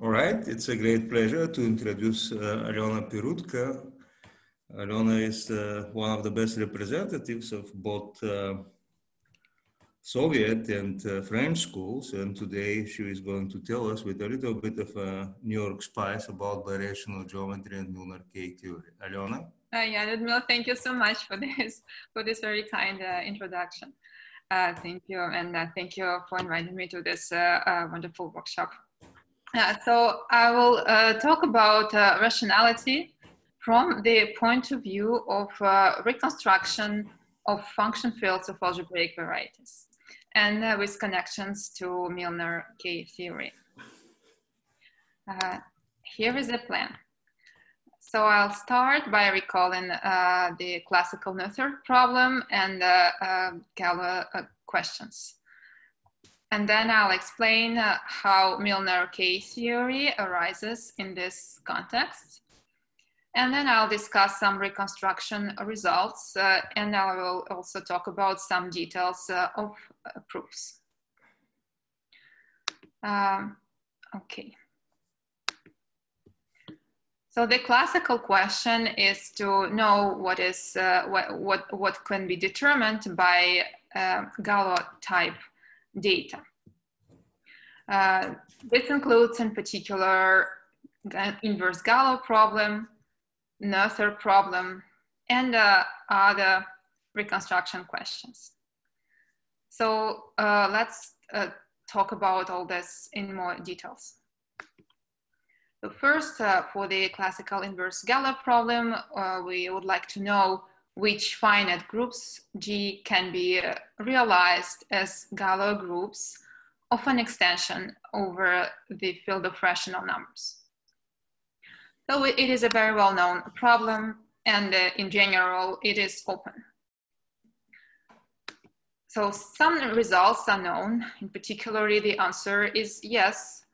All right, it's a great pleasure to introduce uh, Alena Pirutka. Alena is uh, one of the best representatives of both uh, Soviet and uh, French schools, and today she is going to tell us with a little bit of a New York spice about birational geometry and Milnor K theory. Alena? Uh, yeah, Ludmila, thank you so much for this, for this very kind uh, introduction. thank you, and thank you for inviting me to this wonderful workshop. Uh, so I will uh, talk about uh, rationality from the point of view of uh, reconstruction of function fields of algebraic varieties and uh, with connections to Milnor K theory. Uh, here is the plan. So I'll start by recalling the classical Noether problem and Galois questions. And then I'll explain uh, how Milnor K theory arises in this context. And then I'll discuss some reconstruction results, uh, and I will also talk about some details uh, of uh, proofs. Um, okay. So the classical question is to know what is uh, what, what what can be determined by uh, Galois type data. Uh, this includes in particular the inverse Galois problem, Noether problem, and uh, other reconstruction questions. So uh, let's uh, talk about all this in more details. So first, uh, for the classical inverse Galois problem, uh, we would like to know which finite groups G can be uh, realized as Galois groups of an extension over the field of rational numbers. So it is a very well-known problem and uh, in general it is open. So some results are known, in particular the answer is yes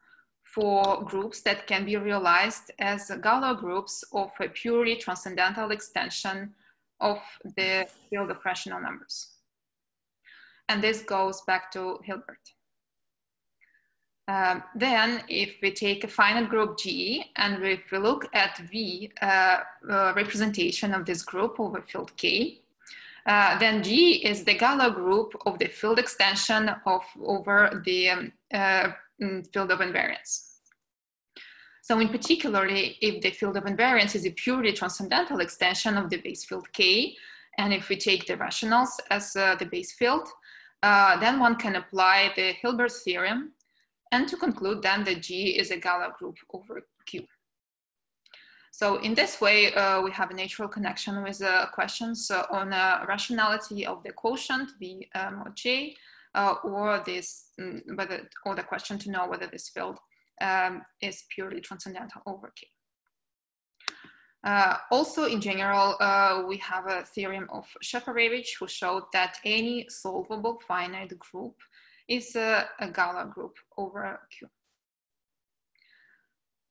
for groups that can be realized as Galois groups of a purely transcendental extension of the field of rational numbers. And this goes back to Hilbert. Um, then if we take a finite group G and if we look at V uh, uh, representation of this group over field K, uh, then G is the Galois group of the field extension of over the um, uh, mm, field of invariance. So in particularly, if the field of invariance is a purely transcendental extension of the base field K, and if we take the rationals as uh, the base field, uh, then one can apply the Hilbert theorem and to conclude then that G is a Galois group over Q. So in this way, uh, we have a natural connection with uh, questions uh, on rationality of the quotient V mod J, uh, or this, um, whether, or the question to know whether this field um, is purely transcendental over K. Uh, also, in general, uh, we have a theorem of Shafarevich who showed that any solvable finite group is a, a Galois group over Q.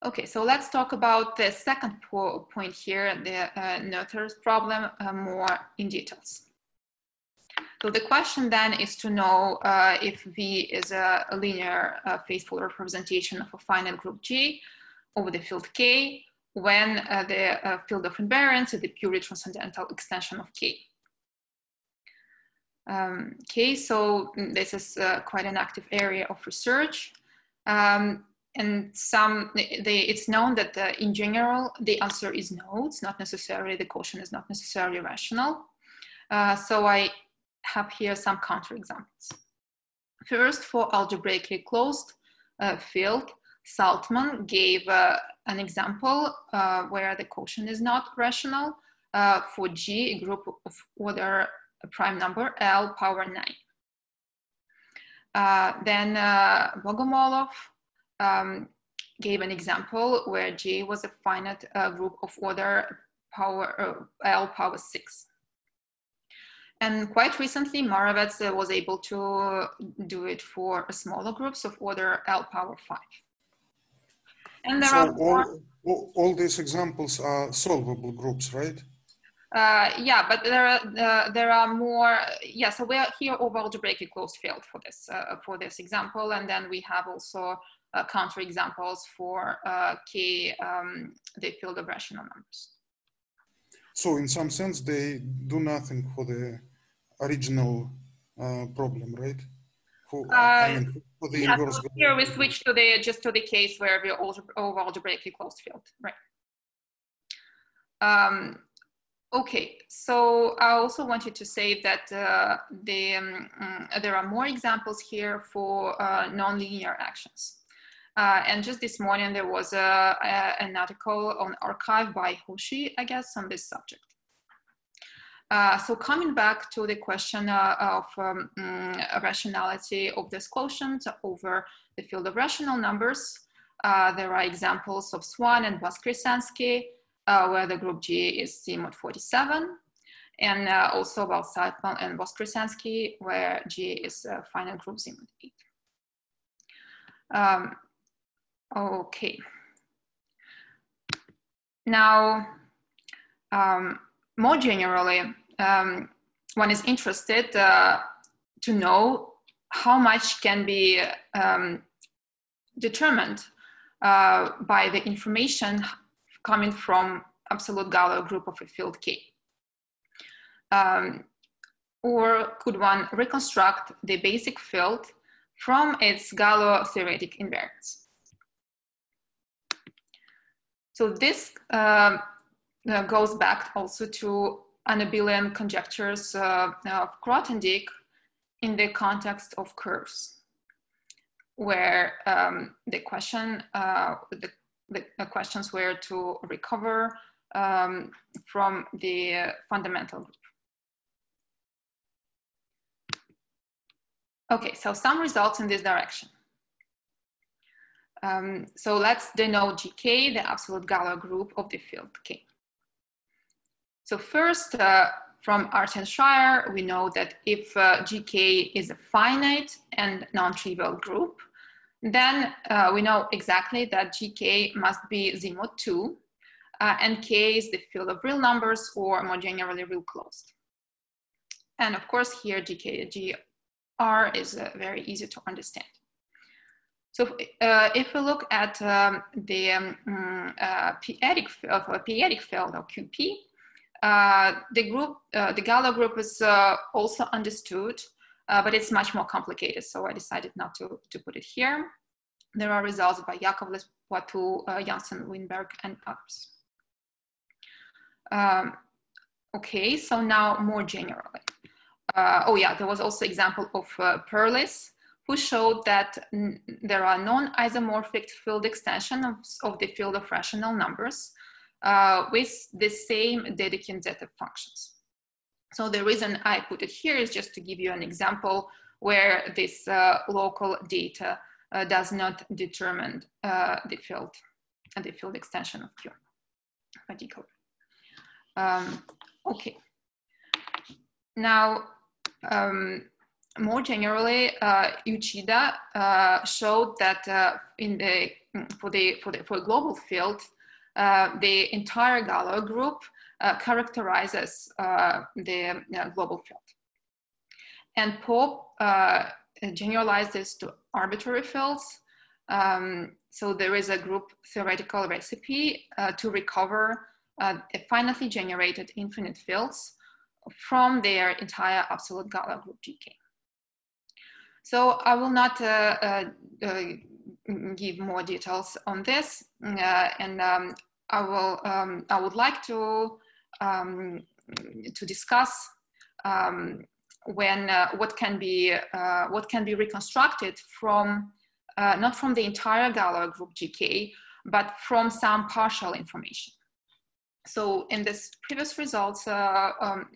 Okay, so let's talk about the second po point here, the uh, Noether's problem, uh, more in details. So the question then is to know uh, if V is a, a linear uh, faithful representation of a finite group G over the field K when uh, the uh, field of invariance is the purely transcendental extension of K. Um, okay, so this is uh, quite an active area of research. Um, and some, they, it's known that in general, the answer is no, it's not necessarily, the quotient is not necessarily rational. Uh, so I have here some counterexamples. First, for algebraically closed uh, field, Saltman gave uh, an example uh, where the quotient is not rational uh, for G, a group of order a prime number, L power 9. Uh, then uh, Bogomolov um, gave an example where G was a finite group of order power L power 6. And quite recently, Moravec uh, was able to do it for smaller groups of order L power 5. And there so are all, all, all, these examples are solvable groups, right? Uh, yeah, but there are uh, there are more. Yeah, so we are here over algebraically closed field for this uh, for this example, and then we have also uh, counterexamples for uh, K, um, the field of rational numbers. So in some sense, they do nothing for the original uh, problem, right? For, I mean, uh, for the yeah, inverse. so here we switch to the just to the case where we over algebraically closed field, right? Um, okay, so I also wanted to say that uh, the, um, mm, there are more examples here for uh, nonlinear actions. Uh, and just this morning, there was a, a, an article on arXiv by Hoshi, I guess, on this subject. Uh, so coming back to the question uh, of um, mm, rationality of this quotient over the field of rational numbers, uh, there are examples of Swan and Voskresenskiy, uh, where the group G is Z mod 47, and uh, also about Saltman and Voskresenskiy, where G is a finite group Z mod 8. Um, okay. Now, um, more generally, um, one is interested uh, to know how much can be um, determined uh, by the information coming from absolute Galois group of a field K. Um, or could one reconstruct the basic field from its Galois theoretic invariants? So this uh, goes back also to Anabelian conjectures uh, of Grothendieck in the context of curves, where um, the question, uh, the the questions were to recover um, from the fundamental group. Okay, so some results in this direction. Um, so let's denote GK, the absolute Galois group of the field K. So first, uh, from Artin Schreier, we know that if uh, GK is a finite and non-trivial group, then uh, we know exactly that GK must be Z mod 2, uh, and K is the field of real numbers or more generally real closed. And of course here GK, GR is uh, very easy to understand. So uh, if we look at um, the um, mm, uh, p-adic, uh, p-adic field or QP, uh, the group, the Galois group is also understood uh, but it's much more complicated. So I decided not to, to put it here. There are results by Yakovlev's, Poitou, uh, Jannsen, Wingberg, and others. Um, okay, so now more generally. Uh, oh yeah, there was also example of uh, Perlis, who showed that there are non-isomorphic field extension of, of, the field of rational numbers uh, with the same Dedekind zeta functions. So the reason I put it here is just to give you an example where this uh, local data uh, does not determine uh, the field, and the field extension of Q. Um, okay. Now, um, more generally, uh, Uchida uh, showed that uh, in the for the for the for global field, uh, the entire Galois group uh, characterizes uh, the global field. And Pop uh, generalized this to arbitrary fields. Um, so there is a group theoretical recipe to recover finitely generated infinite fields from their entire absolute Galois group GK. So I will not uh, uh, uh, give more details on this, and um, I will. Um, I would like to um, to discuss um, when uh, what can be uh, what can be reconstructed from uh, not from the entire Galois group GK, but from some partial information. So in this previous results, uh, um,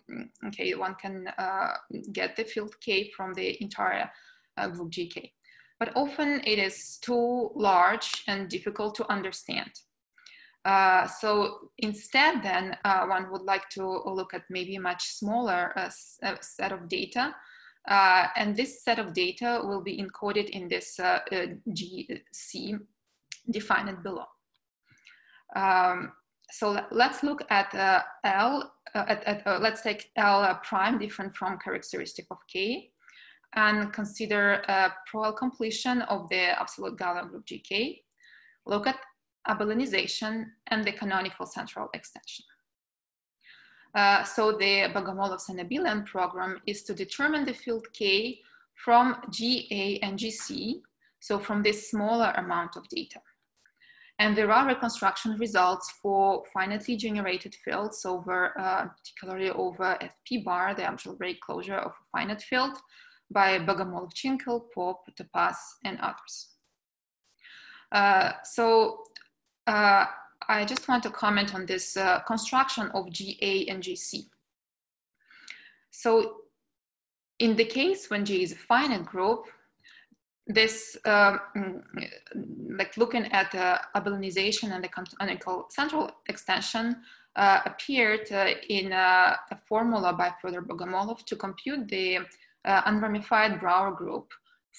okay, one can uh, get the field K from the entire uh, group GK. But often it is too large and difficult to understand. Uh, so instead then uh, one would like to look at maybe a much smaller uh, uh set of data uh, and this set of data will be encoded in this GC defined below. Um, so let's look at L, at, at let's take L prime different from characteristic of K. and consider a pro-L completion of the absolute Galois group GK, look at abelianization and the canonical central extension. Uh, so the Bogomolov anabelian program is to determine the field K from GA and GC, so from this smaller amount of data. And there are reconstruction results for finitely generated fields over, uh, particularly over FP bar, the algebraic closure of a finite field by Bogomolov, Tschinkel, Pop, Topaz, and others. Uh, so uh, I just want to comment on this uh, construction of GA and GC. So in the case when G is a finite group, this, um, like looking at the abelianization and the canonical central extension uh, appeared uh, in a, a, formula by Fyodor Bogomolov to compute the uh, unramified Brauer group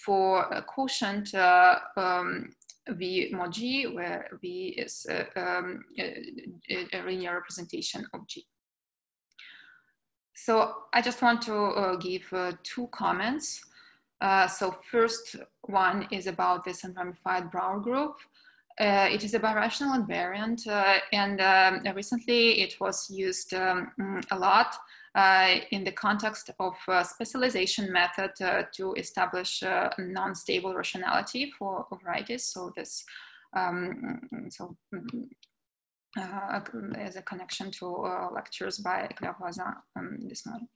for a quotient uh, um, V mod G, where V is uh, um, a, a, linear representation of G. So I just want to uh, give uh, two comments. Uh, so first one is about this unramified Brauer group. Uh, it is a birational invariant, uh, and um, recently it was used um, a lot uh, in the context of specialization method uh, to establish uh, non-stable rationality for varieties. So this, um, so uh, as a connection to uh, lectures by Claire um, this morning.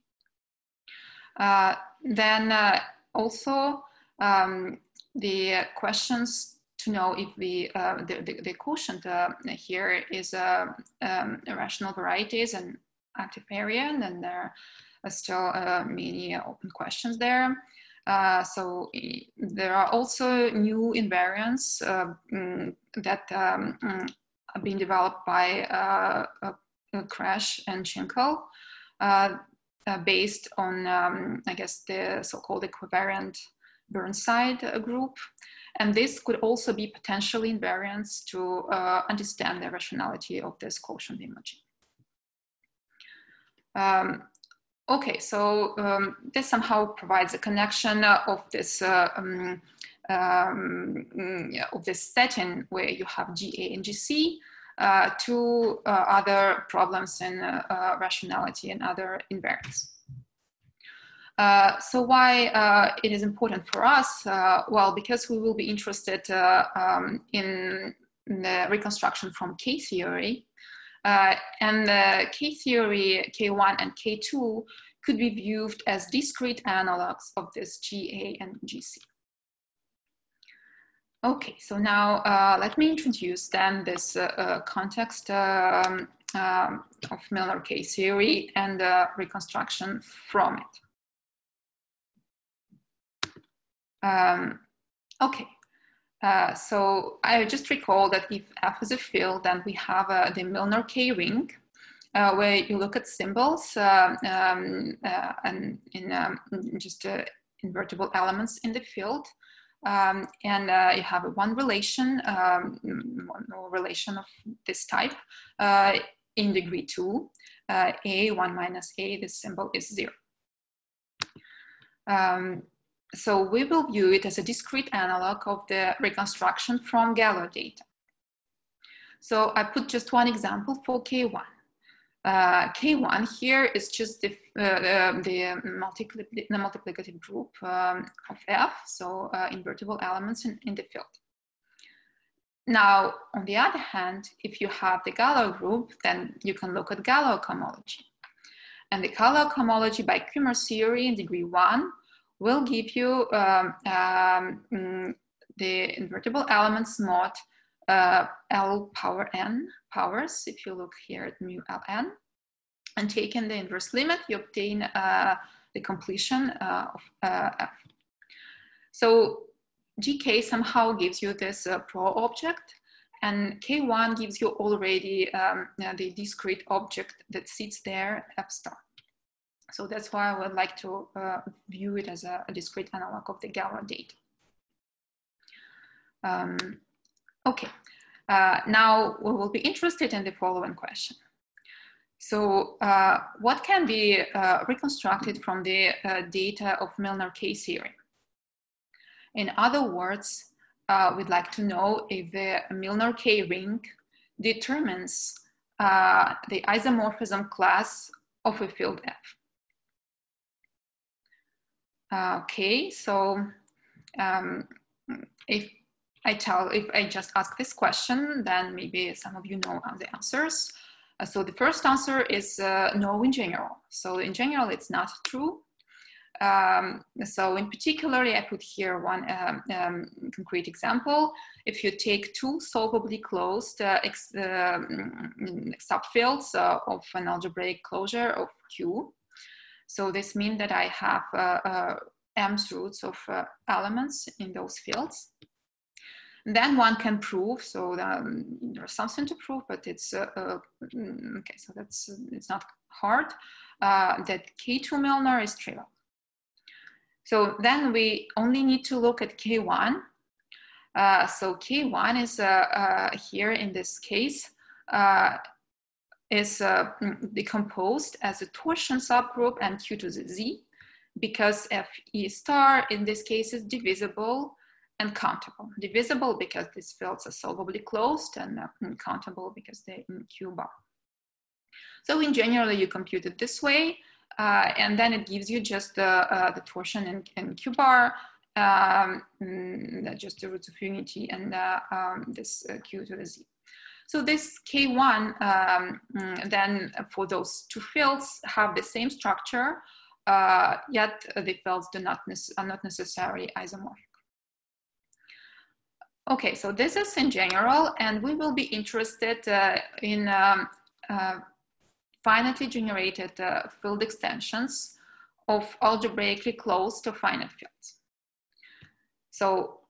Uh, then also um, the questions to know if the, the, the, the, quotient here is um, rational varieties and active area, and there are still uh, many open questions there. Uh, so there are also new invariants uh, mm, that um, mm, are being developed by uh, Kresch and Tschinkel uh, uh, based on, um, I guess, the so-called equivariant Burnside group. And this could also be potentially invariants to understand the rationality of this quotient emoji. Um, okay, so um, this somehow provides a connection of this uh, um, um, of this setting where you have GA and GC uh, to uh, other problems in uh, uh, rationality and other invariants. Uh, so why it is important for us? well, because we will be interested um, in the reconstruction from K theory uh, and the K theory K1 and K2 could be viewed as discrete analogs of this GA and GC. Okay, so now uh, let me introduce then this uh, uh context um, um, of Milnor K theory and the reconstruction from it. Um, okay, uh, so I just recall that if F is a field, then we have uh, the Milnor K ring, uh, where you look at symbols uh, um, uh, and in um, just invertible elements in the field. Um, and you have one relation, um, one relation of this type in degree two. a, one minus a, this symbol is zero. Um, so we will view it as a discrete analog of the reconstruction from Galois data. So I put just one example for K1. Uh, K1 here is just the, uh, the, multipli the multiplicative group um, of F, so uh, invertible elements in, in the field. Now, on the other hand, if you have the Galois group, then you can look at Galois cohomology. And the Galois cohomology by Kummer's theory in degree one will give you um, um, mm, the invertible elements mod uh, L power n powers. If you look here at mu Ln and taking the inverse limit, you obtain uh, the completion uh, of uh, F. So GK somehow gives you this uh, pro object and K1 gives you already um, the discrete object that sits there, F star. So that's why I would like to uh, view it as a, a, discrete analog of the Galois data. Um, okay, uh, now we will be interested in the following question. So uh, what can be uh, reconstructed from the uh, data of Milnor K theory? In other words, uh, we'd like to know if the Milnor K ring determines the isomorphism class of a field F. Uh, okay, so um, if I tell, if I just ask this question, then maybe some of you know the answers. Uh, so the first answer is uh, no in general. So in general, it's not true. Um, so in particularly, I put here one um, um, concrete example. If you take two solvably closed uh, ex, um, subfields uh, of an algebraic closure of Q, so this means that I have uh, uh, m's roots of elements in those fields. Then one can prove so um, there's something to prove but it's uh, uh, mm, okay so that's it's not hard uh, that k2 milnor is trivial so then we only need to look at k1 uh, so k1 is uh, uh, here in this case is mm, decomposed as a torsion subgroup and q to the z because fe star in this case is divisible and countable. Divisible because these fields are solvably closed and uh, countable because they're in Q bar. So in general, you compute it this way, uh, and then it gives you just the, uh, the torsion in, in Q bar, um, mm, just the roots of unity and uh, um, this uh, Q to the Z. So this K1 um, mm, then for those two fields have the same structure, uh, yet the fields do not are not necessarily isomorphic. Okay, so this is in general, and we will be interested uh, in um, uh, finitely generated uh, field extensions of algebraically closed to finite fields. So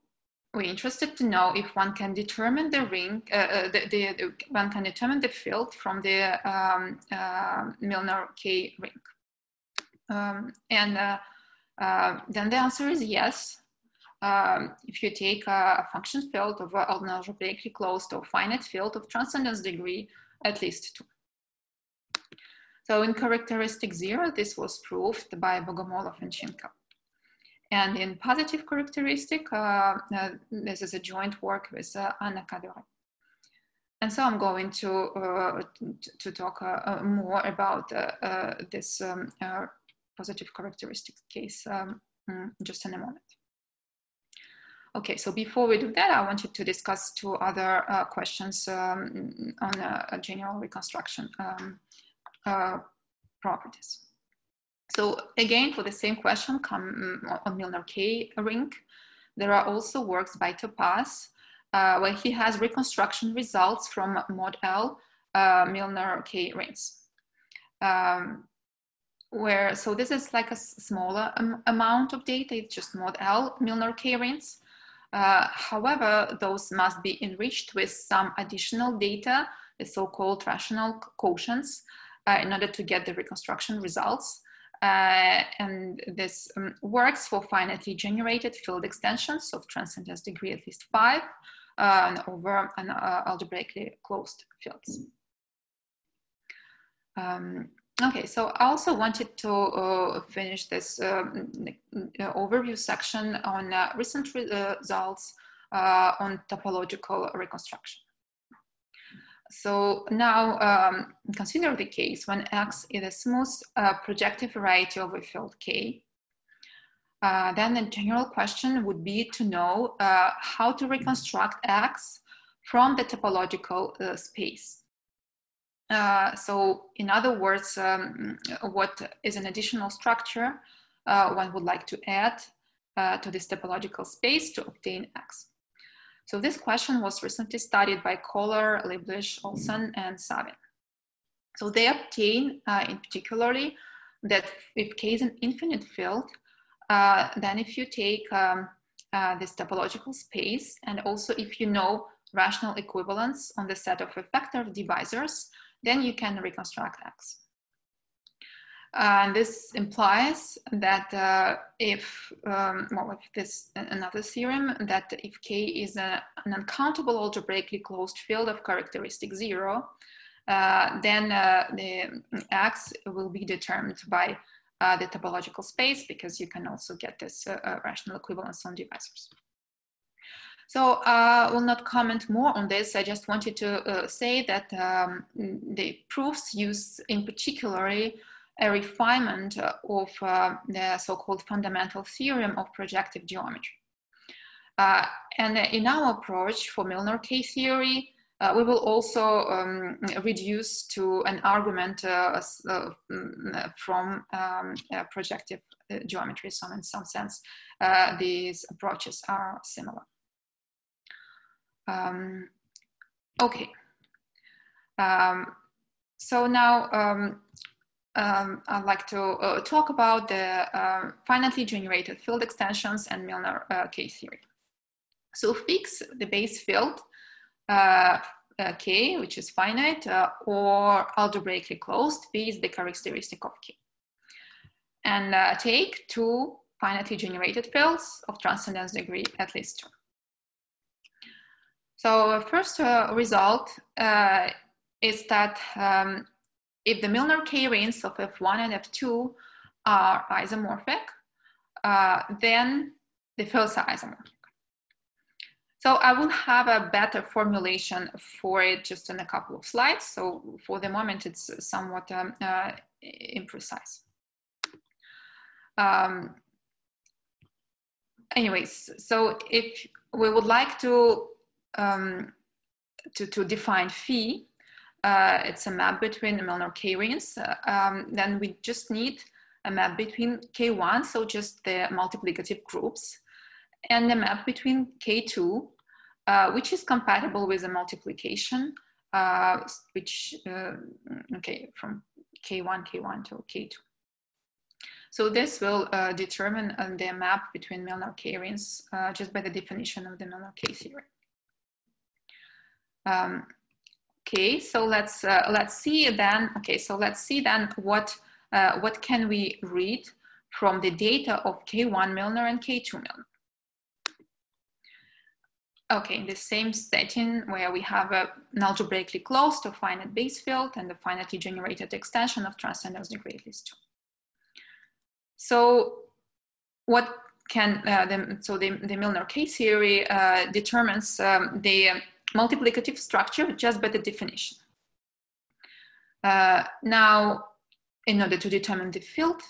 we're interested to know if one can determine the ring, uh, uh, the, the, one can determine the field from the um, uh, Milnor K ring. Um, and then the answer is yes, um, if you take a, function field of an algebraically closed or finite field of transcendence degree at least two. So in characteristic zero, this was proved by Bogomolov and Tschinkel. And in positive characteristic, uh, uh, this is a joint work with uh, Anna Cadoret. And so I'm going to, to talk more about this um, positive characteristic case um, mm, just in a moment. Okay, so before we do that, I wanted to discuss two other uh, questions um, on uh, general reconstruction um, uh, properties. So again, for the same question come mm, on Milnor K ring, there are also works by Topaz uh, where he has reconstruction results from mod L uh, Milnor K rings. Um, where, so this is like a smaller um, amount of data, it's just mod L Milnor K rings. Uh, however, those must be enriched with some additional data, the so-called rational quotients, uh, in order to get the reconstruction results. Uh, and this um, works for finitely generated field extensions of transcendence degree at least five uh, over an uh, algebraically closed fields. Um, Okay, so I also wanted to uh, finish this um, uh, overview section on uh, recent results uh, on topological reconstruction. So now um, consider the case when X is a smooth uh, projective variety over a field K. Uh, then the general question would be to know how to reconstruct X from the topological space. Uh, so in other words, um, what is an additional structure uh, one would like to add uh, to this topological space to obtain X? So this question was recently studied by Kollár, Lieblich, Olsson, and Savin. So they obtain uh, in particularly that if K is an infinite field, uh, then if you take um, this topological space and also if you know rational equivalence on the set of effective divisors, then you can reconstruct X. And this implies that uh, if, um, well, if this another theorem, that if K is a, an uncountable algebraically closed field of characteristic zero, uh, then uh, the x will be determined by uh, the topological space because you can also get this uh, rational equivalence on divisors. So I will not comment more on this. I just wanted to say that um, the proofs use in particularly a refinement of uh, the so-called fundamental theorem of projective geometry. Uh, and in our approach for Milnor K-theory, uh, we will also um, reduce to an argument uh, uh, mm, from um, projective geometry. So in some sense, these approaches are similar. Um, okay. Um, so now um, I'd like to uh, talk about the uh, finitely generated field extensions and Milnor uh, K-theory. So fix the base field uh, uh, K, which is finite, uh, or algebraically closed, is the characteristic of K. And take two finitely generated fields of transcendence degree at least two. So first result is that um, if the Milnor k-rings of F1 and F2 are isomorphic, uh, then the fields are isomorphic. So I will have a better formulation for it just in a couple of slides. So for the moment, it's somewhat um, uh, imprecise. Um, anyways, so if we would like to, um, to, to define phi, uh, it's a map between the Milnor k-rings, uh, um, then we just need a map between K1, so just the multiplicative groups, and a map between K2, uh, which is compatible with the multiplication, uh, which, uh, okay, from K1, K1 to K2. So this will uh, determine the map between Milnor k-rings just by the definition of the Milnor K-theory. Um, Okay, so let's uh, let's see then. Okay, so let's see then what uh, what can we read from the data of K1 Milnor and K2 Milnor. Okay, in the same setting where we have a, an algebraically closed finite base field and a finitely generated extension of transcendence degree at least two. So what can, uh, the, so the, the Milnor K-theory uh, determines um, the multiplicative structure just by the definition. Uh, now, in order to determine the field,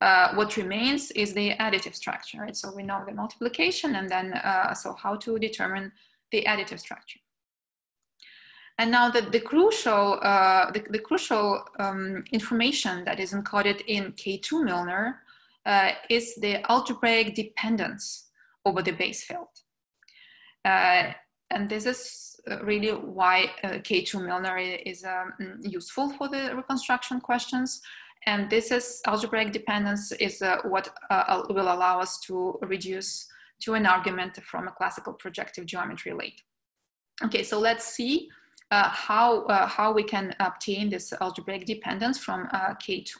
uh, what remains is the additive structure, right? So we know the multiplication and then, uh, so how to determine the additive structure. And now the, the crucial, uh, the, the, crucial um, information that is encoded in K2 Milnor uh, is the algebraic dependence over the base field. And this is uh, really why uh, K2 Milnor is um, useful for the reconstruction questions. And this is algebraic dependence is uh, what uh, will allow us to reduce to an argument from a classical projective geometry late. Okay, so let's see uh, how, uh, how we can obtain this algebraic dependence from K2.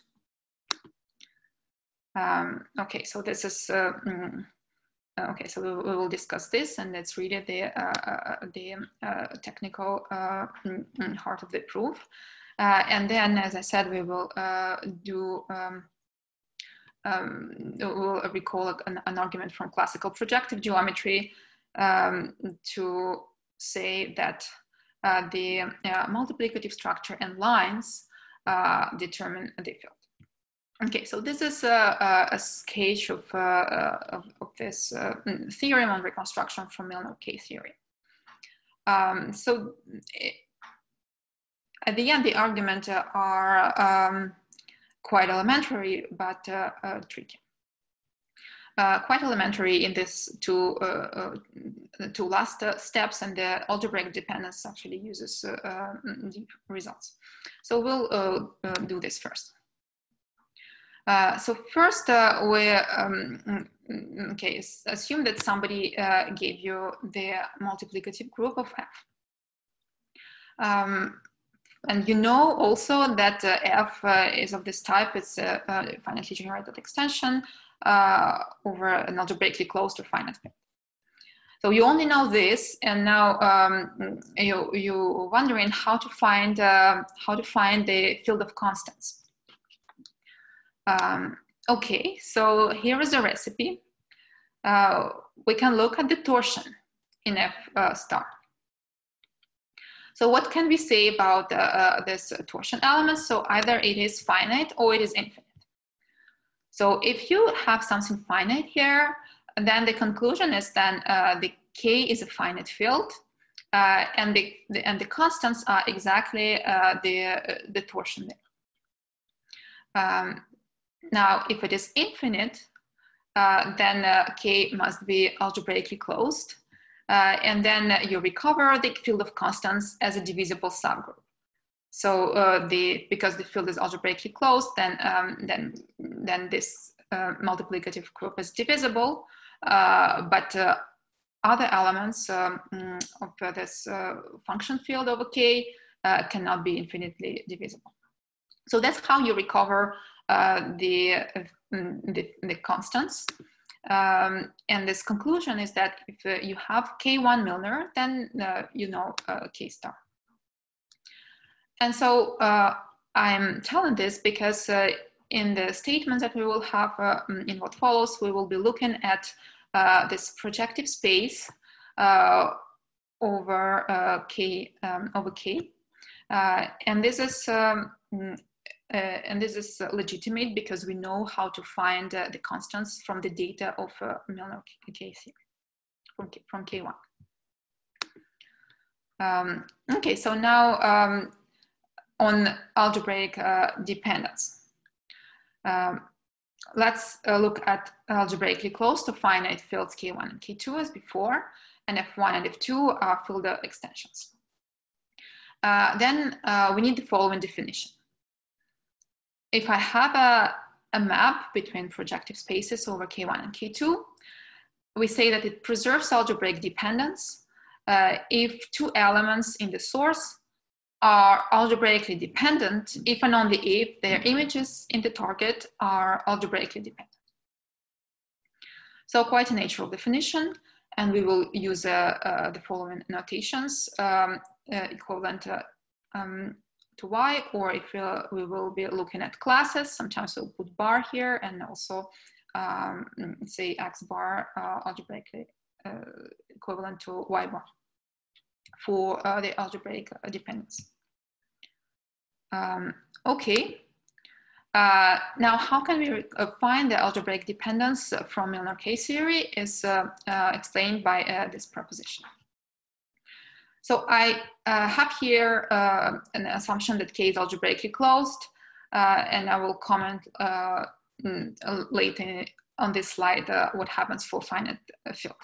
Um, okay, so this is mm, okay, so we, will discuss this, and read it, the, uh, uh, the technical mm, mm, heart of the proof. and then, as I said, we will do um, um, we'll recall an, an, argument from classical projective geometry um, to say that uh, the uh, multiplicative structure and lines uh, determine the field. Okay, so this is a, a, sketch of, uh, of, of, this uh, theorem on reconstruction from Milnor K-theory. Um, so it, at the end, the arguments are um, quite elementary, but uh, uh tricky. Uh, quite elementary in this two, uh, two last steps, and the algebraic dependence actually uses deep results. So we'll do this first. Uh, so first, uh, we um, mm, okay assume that somebody uh, gave you the multiplicative group of f, um, and you know also that uh, f uh, is of this type. It's a, finitely generated extension over an algebraically closed or finite. So you only know this, and now um, you you wondering how to find how to find the field of constants. Um, okay, so here is a recipe. Uh, we can look at the torsion in F uh, star. So what can we say about uh, this torsion element? So either it is finite or it is infinite. So if you have something finite here, then the conclusion is then uh, the K is a finite field uh, and, the, the, and the constants are exactly uh, the, uh, the torsion there. Um, now, if it is infinite, uh, then uh, K must be algebraically closed. and then you recover the field of constants as a divisible subgroup. So uh, the because the field is algebraically closed, then um, then then this uh, multiplicative group is divisible, uh, but uh, other elements um, mm, of this uh, function field over K uh, cannot be infinitely divisible. So that's how you recover the, mm, the, the constants. Um, and this conclusion is that if you have K1 Milnor, then you know K star. And so uh, I'm telling this because uh, in the statements that we will have uh, in what follows, we will be looking at uh, this projective space uh, over uh, K um, over K. and this is um, and this is legitimate because we know how to find the constants from the data of Milnor K from, K, from K1. Um, okay, so now um, on algebraic uh, dependence. Um, let's uh, look at algebraically close to finite fields K1 and K2 as before, and F1 and F2 are field extensions. Uh, then uh, we need the following definition. If I have a, a map between projective spaces over K1 and K2, we say that it preserves algebraic dependence uh, if two elements in the source are algebraically dependent if and only if their images in the target are algebraically dependent. So quite a natural definition, and we will use uh, uh, the following notations um, uh, equivalent um, to y, or if uh, we will be looking at classes, sometimes we'll put bar here, and also um, say x bar uh, algebraically uh, equivalent to y bar for uh, the algebraic dependence. Um, okay. Uh, now, how can we uh, find the algebraic dependence from Milnor K-theory is uh, uh explained by uh, this proposition. So I uh, have here an assumption that K is algebraically closed, and I will comment mm, later on this slide what happens for finite field.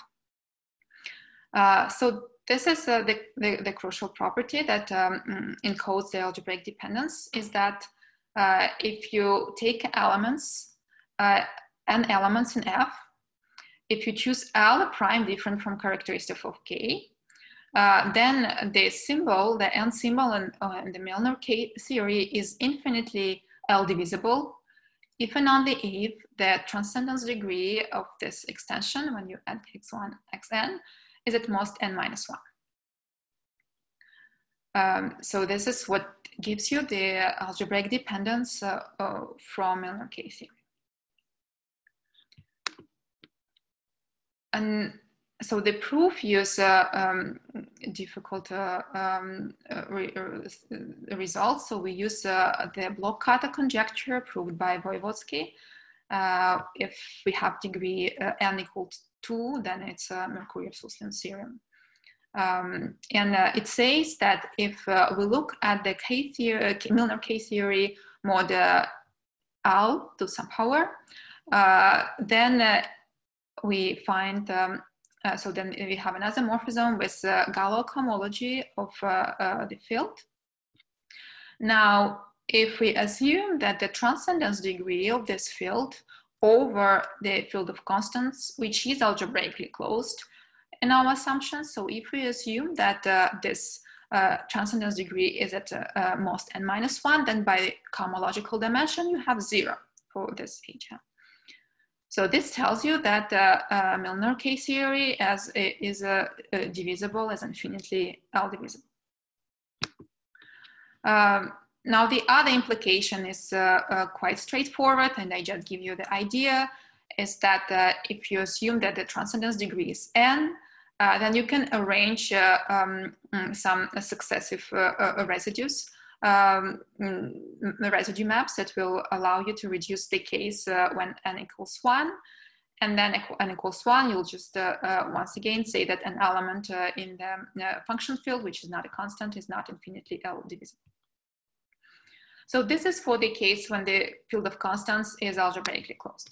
so this is uh, the, the, the, crucial property that um, mm, encodes the algebraic dependence is that uh, if you take elements, uh, n elements in F, if you choose L prime different from characteristic of K, uh, then the symbol, the n symbol in, uh, in the Milnor K theory is infinitely L divisible if and only if the transcendence degree of this extension, when you add x1, xn, is at most n minus 1. Um, so this is what gives you the algebraic dependence uh, uh, from Milnor K theory. And so the proof uses uh, um, difficult uh, um, uh, re uh, results. So we use the Bloch-Kato conjecture proved by Voevodsky. if we have degree n equal to 2, then it's a Merkurjev-Suslin theorem. Um, and uh, it says that if uh, we look at the K theory, uh, Milnor K theory model L to some power, uh, then uh, we find, um, uh, so then we have another morphism with Galois homology of the field. Now, if we assume that the transcendence degree of this field over the field of constants, which is algebraically closed, in our assumption, So if we assume that uh, this uh, transcendence degree is at uh, uh most n minus one, then by cohomological dimension, you have zero for this agent. So this tells you that uh, uh, Milnor K-theory as a, is a, a divisible as infinitely L divisible. Um, now the other implication is uh, uh, quite straightforward and I just give you the idea is that uh, if you assume that the transcendence degree is n, uh, then you can arrange uh, um, mm, some successive uh, residues, um, mm, residue maps that will allow you to reduce the case when n equals one. And then n equals one, you'll just once again say that an element in the function field, which is not a constant, is not infinitely L divisible. So this is for the case when the field of constants is algebraically closed.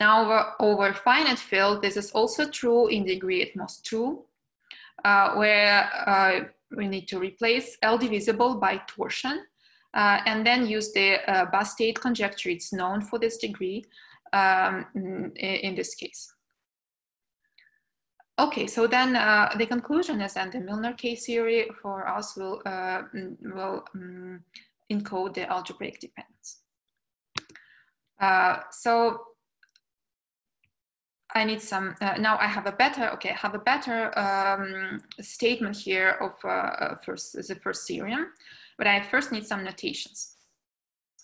Now over, over finite field, this is also true in degree at most two, uh, where uh, we need to replace L divisible by torsion uh, and then use the uh, Bass-Tate conjecture. It's known for this degree um, in, in, this case. Okay, so then uh, the conclusion is that the Milnor K-theory for us will, uh, will um, encode the algebraic dependence. so I need some, uh, now I have a better, okay, I have a better um, statement here of uh, uh first, the first theorem, but I first need some notations.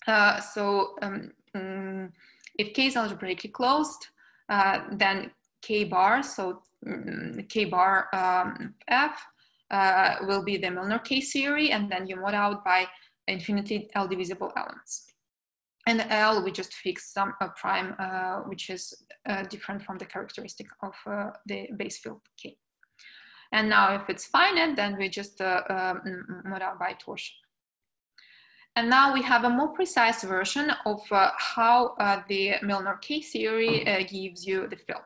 Uh, so um, um, if K is algebraically closed, uh, then K bar, so mm, K bar um, F uh, will be the Milnor K theory, and then you mod out by infinitely L divisible elements. And L, we just fix some a prime, uh, which is uh, different from the characteristic of uh, the base field K. And now if it's finite, then we just uh, um, out by torsion. And now we have a more precise version of uh, how uh, the Milnor K theory gives you the field.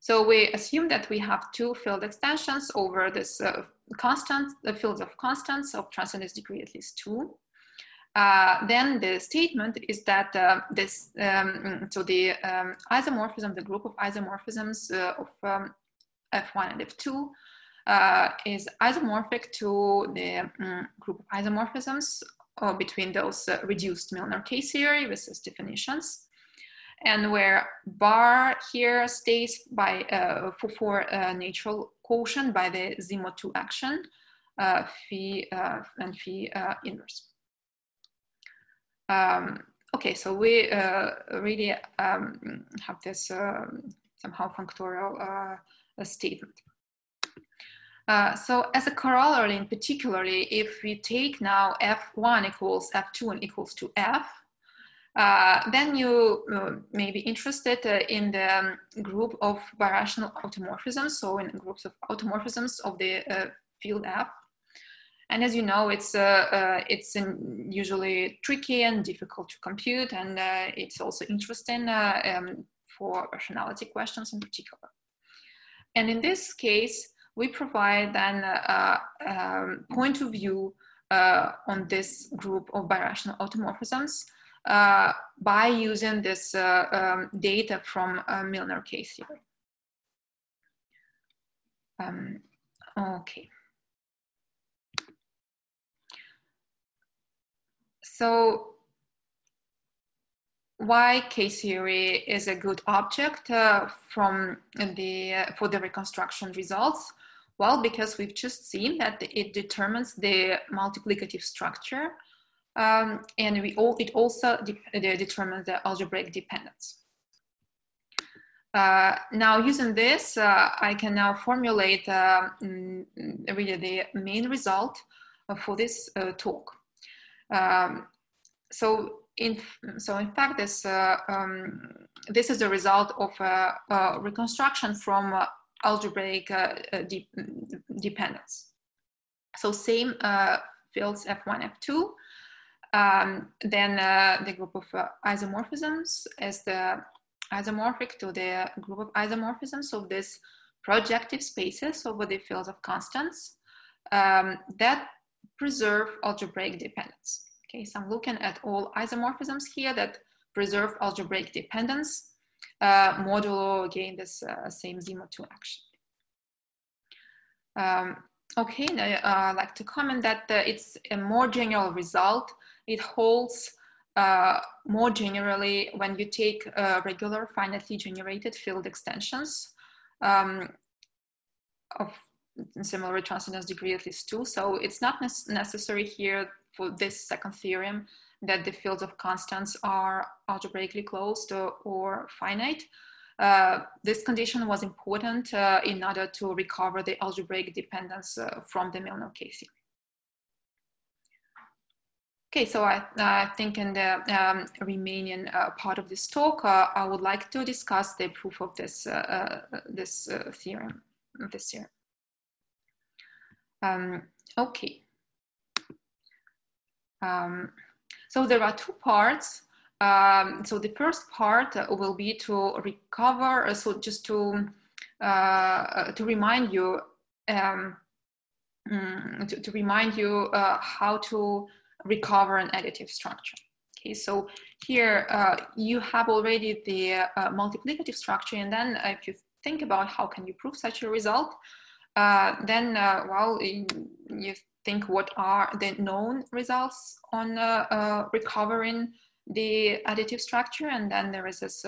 So we assume that we have two field extensions over this constant, the fields of constants of transcendence degree at least two. Uh, then the statement is that uh, this, um, so the um, isomorphism, the group of isomorphisms uh, of um, F1 and F2 uh, is isomorphic to the um, group of isomorphisms uh, between those reduced Milnor K-theory with its definitions. And where bar here stays by for, for natural quotient by the Z mod 2 action, phi and phi inverse. Um, okay, so we uh, really um, have this um, somehow functorial uh, statement. Uh, so as a corollary in particularly, if we take now F1 equals F2 and equals to F, uh, then you uh, may be interested uh, in the um, group of birational automorphisms, so in groups of automorphisms of the field F. And as you know, it's, uh, uh, it's usually tricky and difficult to compute, and uh, it's also interesting uh, um, for rationality questions in particular. And in this case, we provide then a, um, point of view uh, on this group of birational automorphisms uh, by using this um, data from Milnor K-theory. Um, okay. So why K-theory is a good object uh, from the, uh, for the reconstruction results? Well, because we've just seen that it determines the multiplicative structure um, and we all, it also de determines the algebraic dependence. Uh, now using this, uh, I can now formulate uh, mm, really the main result for this uh, talk. Um, so in so in fact this uh, um, this is the result of a, a reconstruction from uh, algebraic uh, uh de dependence. So same uh, fields F1, F2, um, then uh, the group of isomorphisms is the isomorphic to the group of isomorphisms of this projective spaces over the fields of constants um, that preserve algebraic dependence. Okay, so I'm looking at all isomorphisms here that preserve algebraic dependence, uh, modulo again this uh, same Z mod 2 action. Um, okay, now, uh, I'd like to comment that uh, it's a more general result. It holds uh, more generally, when you take regular finitely generated field extensions um, of similar transcendence degree at least two, so it's not ne necessary here for this second theorem that the fields of constants are algebraically closed or, or finite. Uh, this condition was important uh, in order to recover the algebraic dependence uh, from the Milnor-Casey. Okay, so I, I think in the um, remaining uh, part of this talk, uh, I would like to discuss the proof of this, uh, this theorem, this theorem. Um, okay. Um, so there are two parts. Um, so the first part will be to recover, so just to, to remind you, um, mm, to, to, remind you how to recover an additive structure. Okay, so here uh, you have already the uh, multiplicative structure, and then if you think about how can you prove such a result, uh, then uh, well, you think what are the known results on uh, uh, recovering the additive structure, and then there is this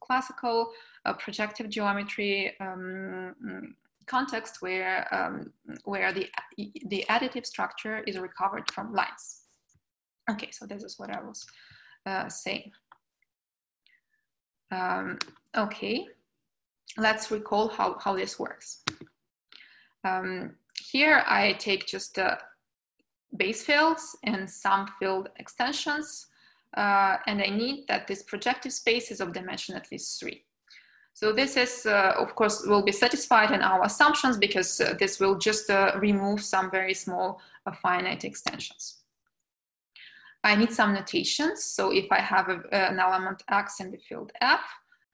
classical projective geometry um, context where, um, where the, the additive structure is recovered from lines. Okay, so this is what I was uh, saying. Um, okay, let's recall how, how this works. Um, here I take just the base fields and some field extensions, uh, and I need that this projective space is of dimension at least three. So this is, uh, of course, will be satisfied in our assumptions because uh, this will just uh, remove some very small uh, finite extensions. I need some notations. So if I have a, an element x in the field f,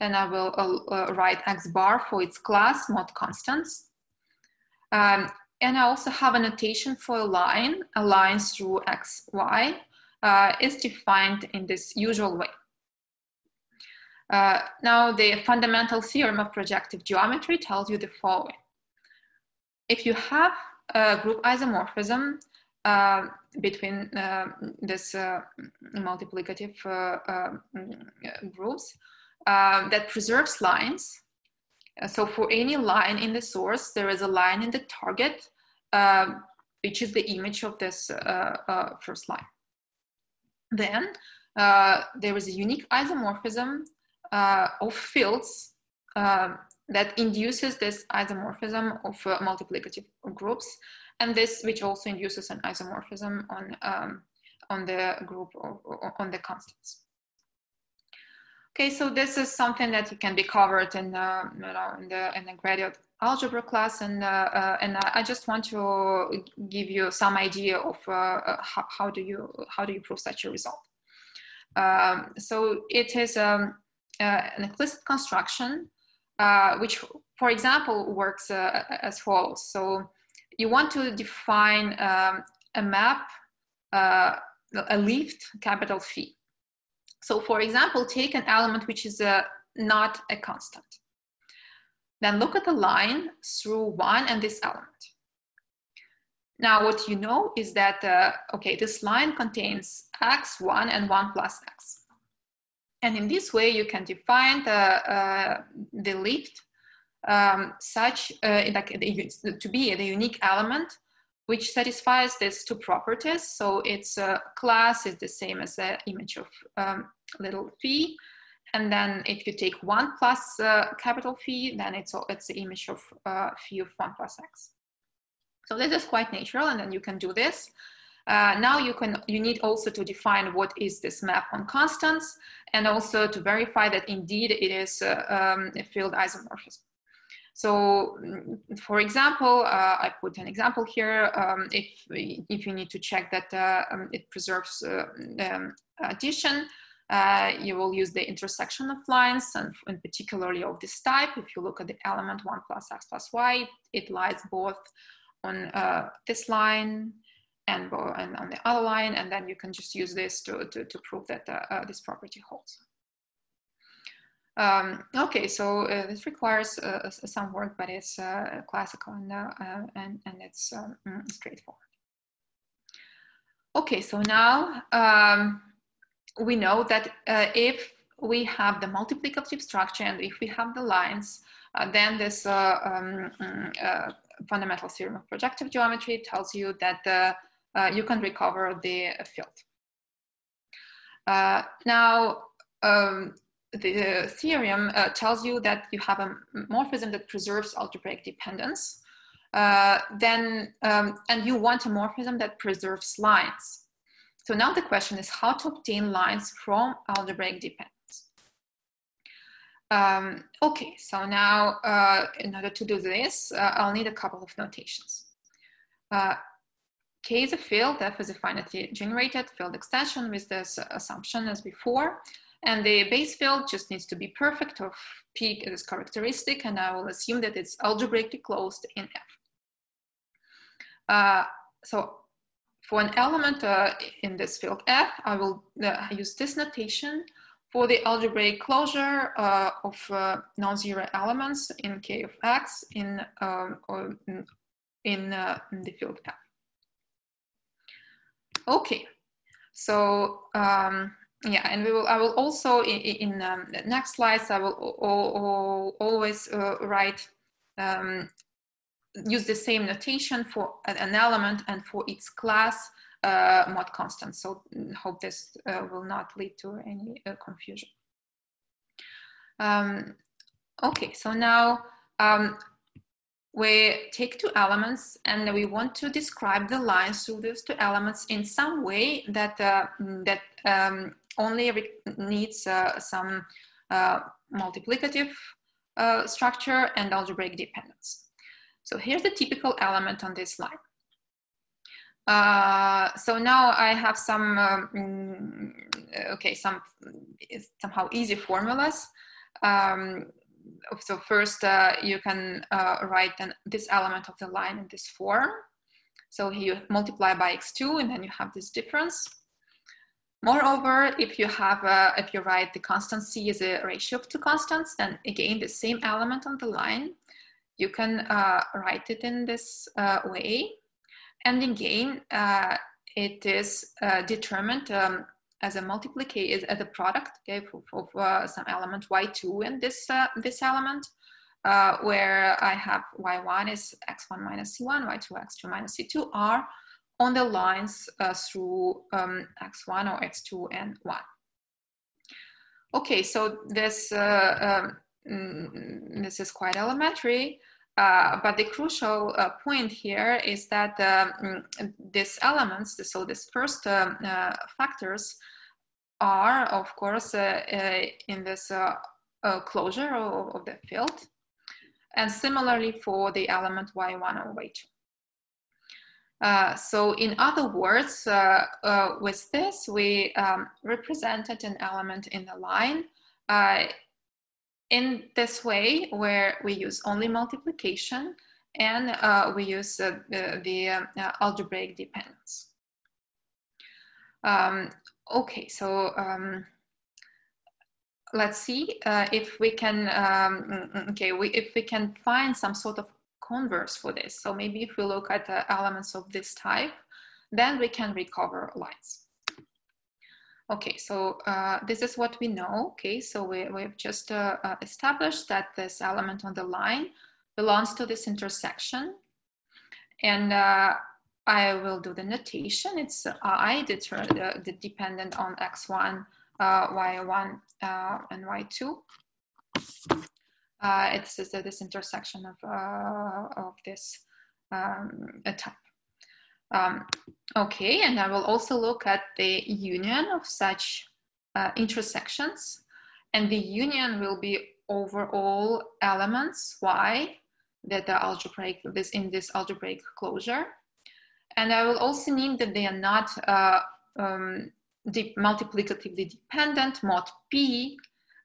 then I will uh, write x bar for its class mod constants. Um, and I also have a notation for a line, a line through x, y, is defined in this usual way. Uh, now, the fundamental theorem of projective geometry tells you the following. If you have a group isomorphism uh, between uh, this uh, multiplicative uh, groups that preserves lines, so for any line in the source, there is a line in the target, which is the image of this first line. Then there is a unique isomorphism uh, of fields uh, that induces this isomorphism of uh, multiplicative groups, and this which also induces an isomorphism on um, on the group on the constants. Okay, so this is something that can be covered in, uh, you know, in the in the graduate algebra class, and uh, uh, and I just want to give you some idea of how, how, do you how do you prove such a result. Um, so it is um, uh, an explicit construction, uh, which, for example, works uh, as follows. So you want to define um, a map, a lift, capital phi. So for example, take an element which is a, not a constant. Then look at the line through one and this element. Now, what you know is that, uh, okay, this line contains x1 and 1 plus x. And in this way, you can define the, uh, the lift um, such uh, like to be the unique element which satisfies these two properties. So its uh, class is the same as the image of um, little phi. And then if you take one plus uh, capital phi, then it's, all, it's the image of uh, phi of one plus x. So this is quite natural, and then you can do this. Uh, now you can you need also to define what is this map on constants and also to verify that indeed it is uh, um, a field isomorphism. So mm, for example, uh, I put an example here. Um, if, if you need to check that uh, um, it preserves uh, um, addition, uh, you will use the intersection of lines and, and, particularly of this type. If you look at the element one plus x plus y, it lies both on this line and, on the other line, and then you can just use this to, to, to prove that uh, uh, this property holds. Um, okay, so uh, this requires uh, some work, but it's uh, classical and, uh, and, and it's um, straightforward. Okay, so now um, we know that uh, if we have the multiplicative structure and if we have the lines, uh, then this uh, um, mm, uh, fundamental theorem of projective geometry tells you that you can recover the field. now, um, the theorem uh, tells you that you have a morphism that preserves algebraic dependence, uh, then, um, and you want a morphism that preserves lines. So now the question is how to obtain lines from algebraic dependence. Um, okay, so now uh, in order to do this, uh, I'll need a couple of notations. K is a field, F is a finitely generated field extension with this assumption as before. And the base field just needs to be perfect of P is characteristic, and I will assume that it's algebraically closed in F. Uh, so for an element uh, in this field F, I will uh, use this notation for the algebraic closure uh, of uh, non-zero elements in K of X in, um, in, in, the field F. Okay, so um, yeah, and we will. I will also in, in um, the next slides. I will always uh, write um, use the same notation for an element and for its class uh, mod constant. So mm, hope this uh, will not lead to any uh, confusion. Um, okay, so now um, we take two elements and we want to describe the lines through those two elements in some way that, uh, that um, only needs uh, some uh, multiplicative structure and algebraic dependence. So here's the typical element on this line. Uh, so now I have some, um, okay, some somehow easy formulas. Um, so first uh, you can uh, write an, this element of the line in this form. So you multiply by x2 and then you have this difference. Moreover, if you have, a, if you write the constant c as a ratio of two constants, then again, the same element on the line, you can uh, write it in this uh, way. And again, uh, it is uh, determined um, as a multiplication, as a product okay, of, of uh, some element y2 in this, uh, this element, where I have y1 is x1 minus c1, y2 x2 minus c2 are on the lines uh, through um, x1 or x2 and 1. Okay, so this, um, mm, this is quite elementary. Uh, but the crucial uh, point here is that um, these elements, so these first um, uh, factors, are of course uh, uh, in this closure of, of, the field, and similarly for the element y1 or y2. So in other words, with this, we um, represented an element in the line in this way where we use only multiplication and uh, we use uh, the, the uh, algebraic dependence. Um, okay, so um, let's see uh, if we can, um, mm, mm, okay, we, if we can find some sort of converse for this. So maybe if we look at the elements of this type, then we can recover lines. Okay, so uh, this is what we know. Okay, so we, we've just uh, uh, established that this element on the line belongs to this intersection. And uh, I will do the notation. It's I, the, the, the dependent on x1, uh, y1, uh, and y2. It's this intersection of, of this um, type. Um, okay, and I will also look at the union of such uh, intersections. And the union will be over all elements y that are algebraic this in this algebraic closure. And I will also mean that they are not uh, um, multiplicatively dependent mod p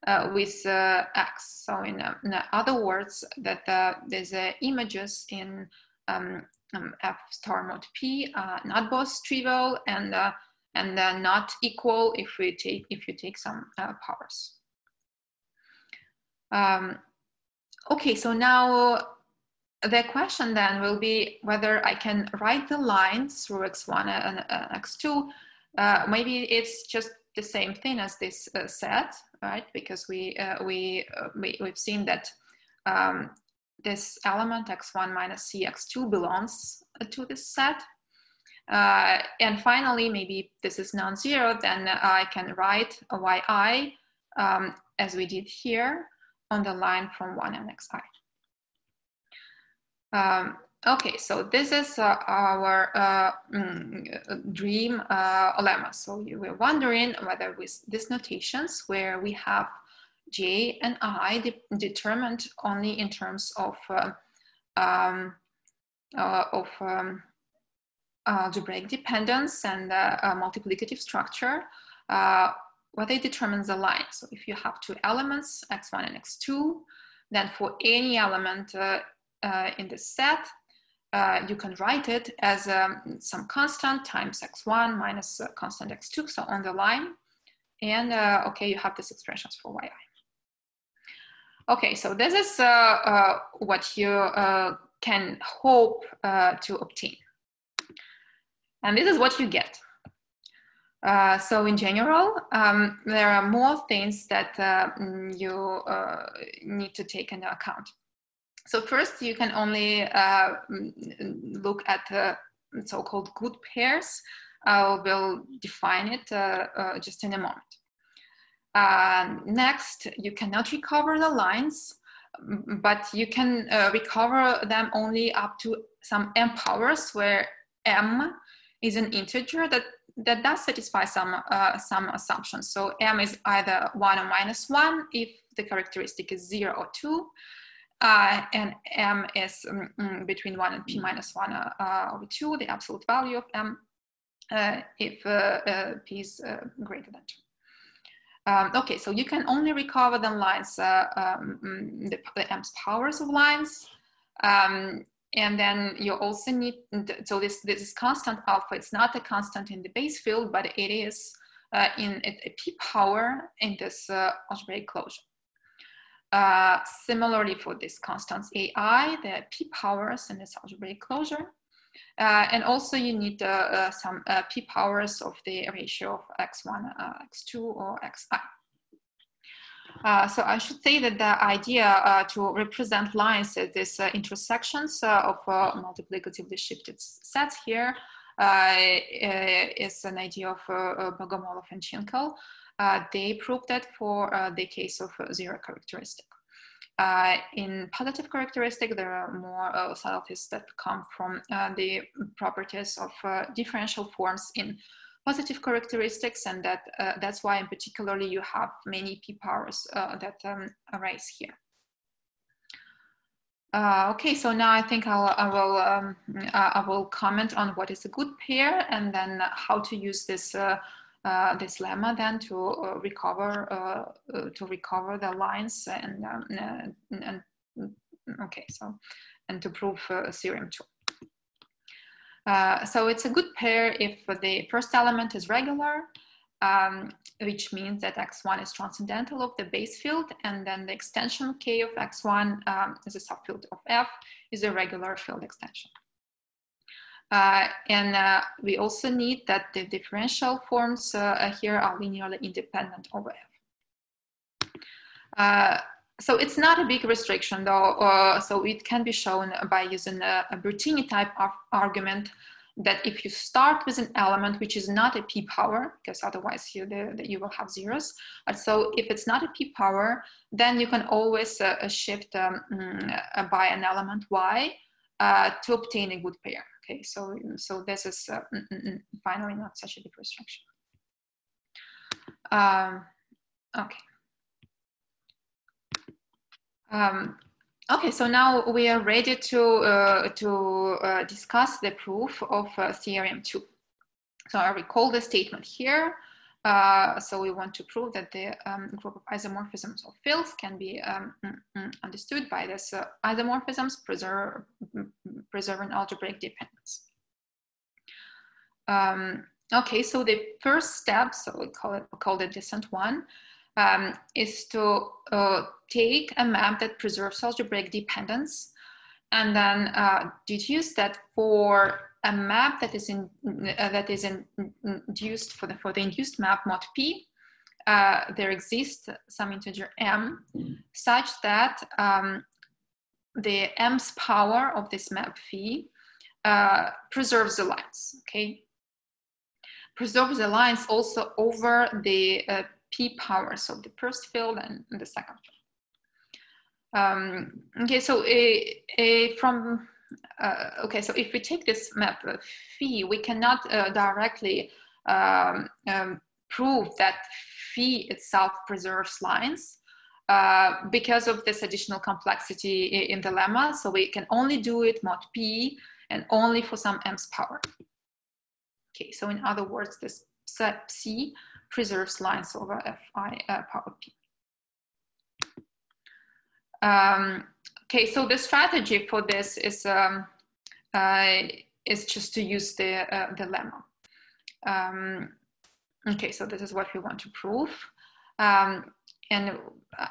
uh, with uh, x. So in, uh, in, other words, that uh, there's images in um, um, f star mod p, uh, not both trivial and uh, and uh, not equal if we take if you take some uh, powers. Um, okay, so now the question then will be whether I can write the lines through x1 and, x2. Uh, maybe it's just the same thing as this uh, set, right? Because we, uh, we, uh, we, we've seen that um, this element x1 minus cx2 belongs to this set. Uh, and finally, maybe this is non-zero, then I can write a yi um, as we did here on the line from 1 and xi. Um, okay, so this is uh, our uh, mm, dream uh, lemma. So you were wondering whether with these notations where we have j and i de determined only in terms of uh, um, uh, of um, algebraic dependence and uh, multiplicative structure, what they determines the line. So if you have two elements, x1 and x2, then for any element in the set, uh, you can write it as um, some constant times x1 minus constant x2, so on the line. And okay, you have these expressions for yi. Okay, so this is uh, uh, what you uh, can hope to obtain. And this is what you get. Uh, so in general, um, there are more things that uh, mm, you uh, need to take into account. So first, you can only uh, look at the so-called good pairs. I will define it uh, just in a moment. next, you cannot recover the lines, but you can recover them only up to some m powers where m is an integer that that does satisfy some, uh, some assumptions. So m is either 1 or minus 1 if the characteristic is 0 or 2. Uh, and m is um, between 1 and p minus 1 uh, uh, over 2, the absolute value of m, uh, if uh, p is greater than 2. Um, okay, so you can only recover the lines, um, the, the m's powers of lines. Um, and then you also need, so this, this is constant alpha. It's not a constant in the base field, but it is in a, a p power in this algebraic closure. Uh, similarly for this constants ai, the p powers and this algebraic closure. Uh, and also you need uh, uh, some p powers of the ratio of x1, x2, or xi. Uh, so I should say that the idea uh, to represent lines at these uh, intersections uh, of uh, multiplicatively shifted sets here is an idea of Bogomolov and Tschinkel. They proved that for the case of zero characteristic. in positive characteristic, there are more subtleties that come from the properties of differential forms in positive characteristics and that uh, that's why in particularly you have many p powers uh, that um, arise here. Uh, okay, so now I think I'll, I will um, uh, I will comment on what is a good pair and then how to use this uh, uh, this lemma then to recover to recover the lines and, um, and okay so and to prove theorem two. Uh, so it's a good pair if the first element is regular, um, which means that x1 is transcendental of the base field, and then the extension k of x1 um, is a subfield of f, is a regular field extension. Uh, and uh, we also need that the differential forms uh, here are linearly independent over f. Uh, so it's not a big restriction though. Uh, so it can be shown by using a, a Bertini type of argument that if you start with an element which is not a p power, because otherwise you, the, the, you will have zeros. But so if it's not a p power, then you can always uh, uh shift um, uh, by an element y uh, to obtain a good pair. Okay, so, so this is uh, mm, mm, mm, finally not such a big restriction. Um, okay. Um, okay, so now we are ready to, uh, to uh, discuss the proof of uh, theorem two. So I recall the statement here. Uh, so we want to prove that the um, group of isomorphisms of fields can be um, understood by this uh, isomorphisms preserve, mm, an algebraic dependence. Um, okay, so the first step, so we call it, we call it descent one, um, is to uh, take a map that preserves algebraic dependence and then uh, deduce that for a map that is in uh, that is in, induced for the for the induced map mod p, uh, there exists some integer m such that um, the m's power of this map phi uh, preserves the lines. Okay, preserves the lines also over the uh, p powers of the first field and the second field. Um, okay, so a from uh, okay, so if we take this map phi, we cannot uh, directly um, um, prove that phi itself preserves lines uh, because of this additional complexity in the lemma. So we can only do it mod p and only for some m's power. Okay, so in other words, this set c preserves lines over fi uh, power p. Um, okay, so the strategy for this is um, uh, is just to use the uh, the lemma. Um, okay, so this is what we want to prove, um, and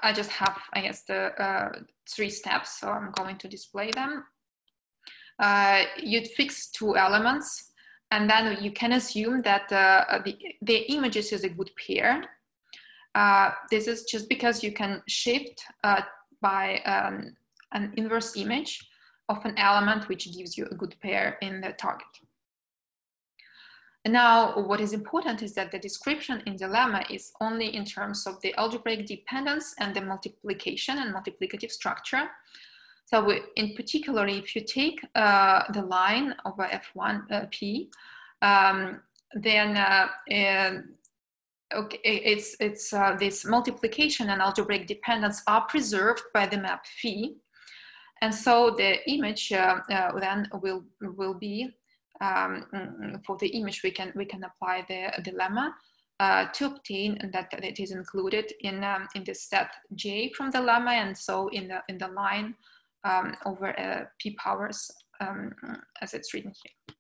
I just have, I guess, the uh, three steps. So I'm going to display them. Uh, you'd fix two elements, and then you can assume that uh, the the images is a good pair. Uh, this is just because you can shift by um, an inverse image of an element which gives you a good pair in the target. Now what is important is that the description in the lemma is only in terms of the algebraic dependence and the multiplication and multiplicative structure. So we, in particular, if you take uh, the line over F1P, uh, um, then uh, okay, it's, it's uh, this multiplication and algebraic dependence are preserved by the map phi. And so the image uh, uh, then will, will be, um, mm, for the image, we can, we can apply the, dilemma uh, to obtain that, that it is included in, um, in the set J from the lemma. And so in the, in the line um, over uh, P powers um, as it's written here.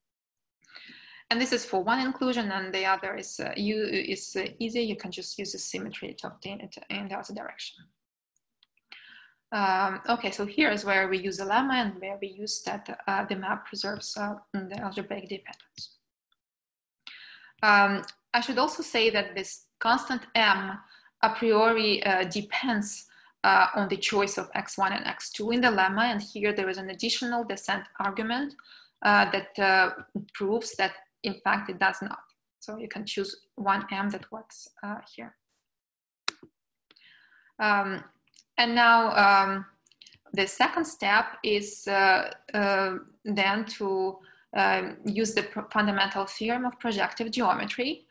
And this is for one inclusion and the other is, uh, you, is uh, easy. You can just use the symmetry to obtain it in the other direction. Um, okay, so here is where we use the lemma and where we use that uh, the map preserves uh, the algebraic dependence. Um, I should also say that this constant m a priori uh, depends uh, on the choice of x1 and x2 in the lemma, and here there is an additional descent argument uh, that uh, proves that in fact, it does not. So you can choose one M that works here. Um, and now um, the second step is uh, uh, then to um, use the fundamental theorem of projective geometry,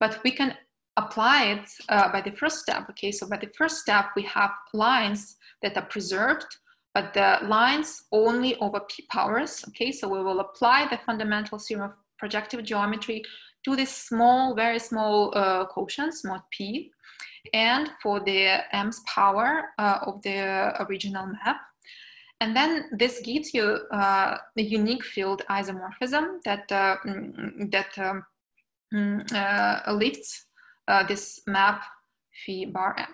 but we can apply it uh, by the first step. Okay, so by the first step, we have lines that are preserved, but the lines only over p powers. Okay, so we will apply the fundamental theorem of projective geometry to this small, very small uh, quotients, mod p, and for the m's power uh, of the original map. And then this gives you uh, the unique field isomorphism that, uh, mm, that um, mm, uh, lifts uh, this map phi bar m.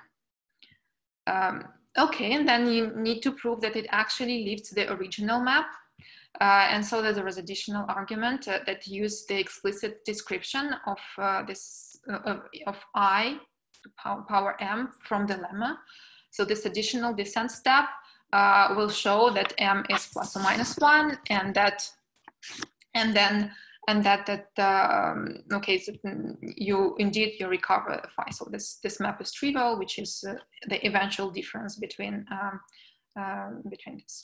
Um, okay, and then you need to prove that it actually lifts the original map uh, and so there was additional argument uh, that used the explicit description of uh, this of, of I power, power m from the lemma. So this additional descent step uh, will show that m is plus or minus one, and that, and then and that that um, okay, so you indeed you recover phi. So this this map is trivial, which is uh, the eventual difference between um, uh, between this.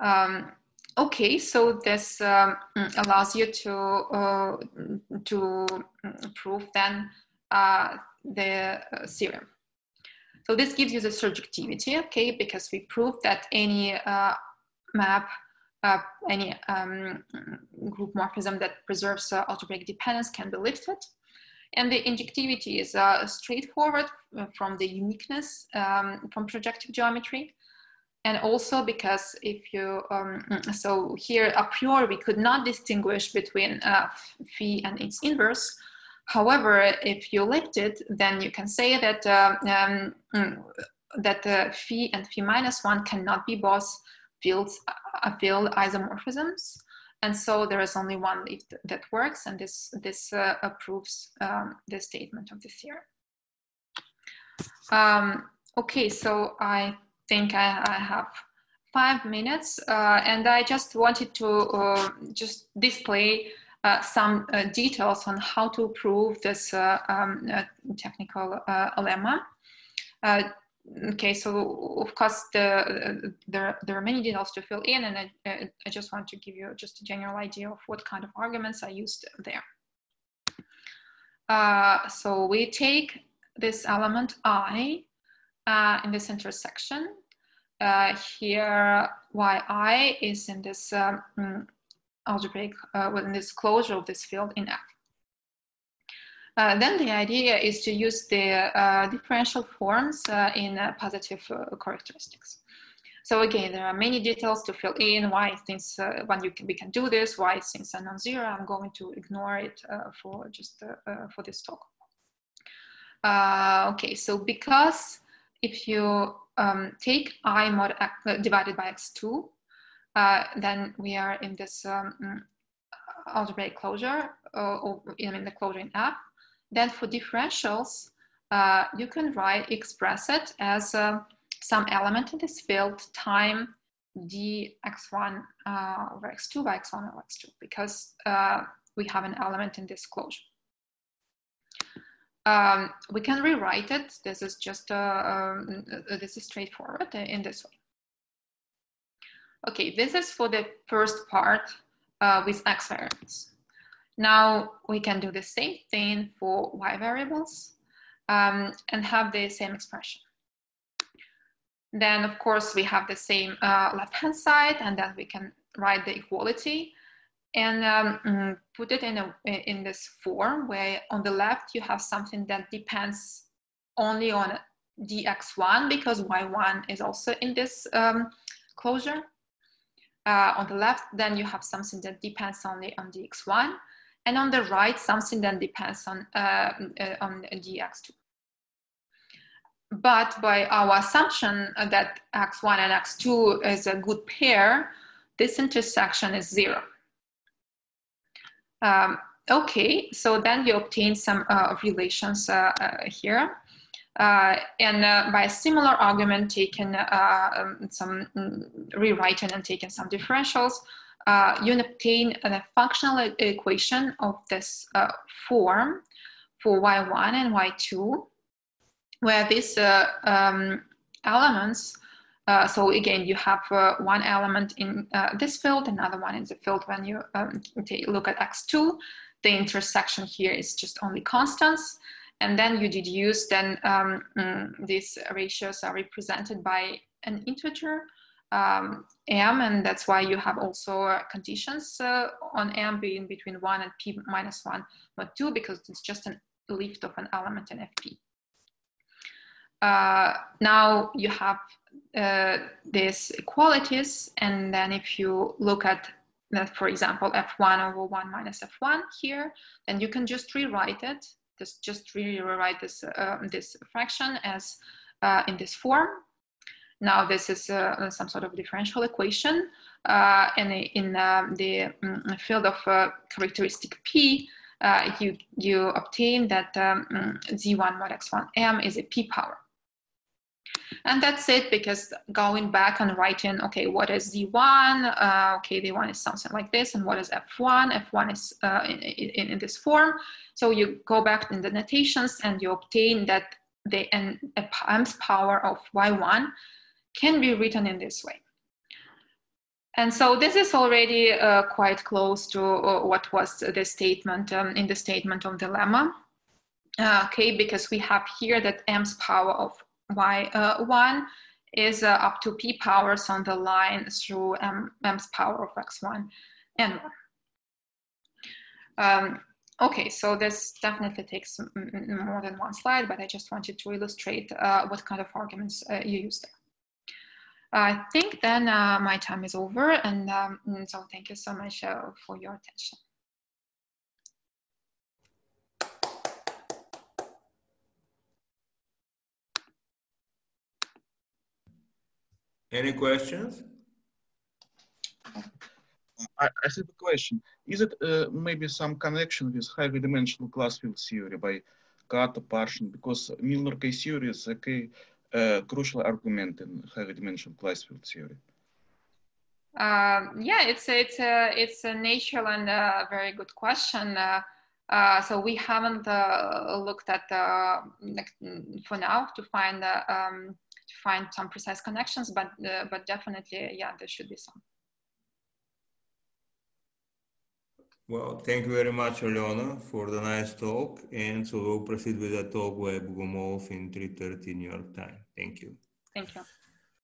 Um, okay, so this um, allows you to uh, to prove then the uh, theorem. So this gives you the surjectivity, okay, because we proved that any uh, map, uh, any um, group morphism that preserves uh, dependence can be lifted. And the injectivity is straightforward from the uniqueness um, from projective geometry and also because if you um, so here a priori we could not distinguish between uh, phi and its inverse however if you lift it then you can say that uh, um, mm, that uh, phi and phi minus one cannot be both fields uh, field isomorphisms And so there is only one that works, and this, this uh, approves um, the statement of the theorem. Um, okay, so I think I, I have five minutes, uh, and I just wanted to uh, just display uh, some uh, details on how to prove this uh, um, uh, technical lemma. okay, so of course the, there, there are many details to fill in, and I, I just want to give you just a general idea of what kind of arguments I used there. so we take this element i in this intersection. Uh, here, yi is in this um, algebraic, uh, within this closure of this field in F. Uh, then the idea is to use the uh, differential forms uh, in positive characteristics. So again, there are many details to fill in, why things, when you can, we can do this, why things are non-zero. I'm going to ignore it for just for this talk. okay, so because if you um, take i mod x, uh, divided by x2, uh, then we are in this um, mm, algebraic closure, uh, or in the closure in F. Then for differentials, uh, you can write, express it as uh, some element in this field time dx1 uh, over x2 by x1 over x2, because we have an element in this closure um, we can rewrite it. This is just, uh, um, uh, this is straightforward in this way. Okay, this is for the first part uh, with x variables. Now we can do the same thing for y variables um, and have the same expression. Then of course we have the same uh, left-hand side and then we can write the equality and um, mm, put it in, a, in this form where on the left you have something that depends only on dx1 because y1 is also in this um, closure. Uh, on the left, then you have something that depends only on dx1, and on the right, something that depends on, uh, uh, on dx2. But by our assumption that x1 and x2 is a good pair, this intersection is zero. Um, okay, so then you obtain some uh, relations uh, uh, here. Uh, and uh, by a similar argument, taken uh, um, some um, rewriting and taken some differentials, you obtain a functional equation of this form for y1 and y2, where these um, elements uh, so again, you have uh, one element in uh, this field, another one in the field when you um, look at x2. The intersection here is just only constants. And then you deduce then um, mm, these ratios are represented by an integer um, m, and that's why you have also uh, conditions uh, on m being between 1 and p minus 1 not 2, because it's just a lift of an element in fp. Uh, now you have uh, these equalities, and then if you look at that, for example, f1 over 1 minus f1 here, then you can just rewrite it, just, just rewrite this, uh, this fraction as uh, in this form. Now this is uh, some sort of differential equation, uh, and in um, the um, field of characteristic p, you, you obtain that um, z1 mod x1 m is a p power. And that's it because going back and writing, okay, what is Z1? Uh, okay, V1 is something like this. And what is F1? F1 is uh, in, in, in, this form. So you go back in the notations and you obtain that the n m's power of Y1 can be written in this way. And so this is already uh, quite close to uh, what was the statement um, in the statement of the lemma. Uh, okay, because we have here that m's power of y1 uh, is uh, up to p powers on the line through m, m's power of x1 and 1. Um, okay, so this definitely takes more than one slide, but I just wanted to illustrate uh, what kind of arguments uh, you use there. I think then uh, my time is over, and um, so thank you so much uh, for your attention. Any questions? I, I have a question. Is it uh, maybe some connection with highly dimensional class field theory by Kato Parshin? Because Milnor K theory is a key, uh, crucial argument in highly dimensional class field theory. Um, yeah, it's a, it's a it's a natural and a very good question. Uh, uh, so we haven't uh, looked at uh, for now to find uh, um, to find some precise connections, but uh, but definitely, yeah, there should be some. Well, thank you very much, Aliona, for the nice talk. And so we'll proceed with the talk by Bogomolov in 3.30 New York time. Thank you. Thank you.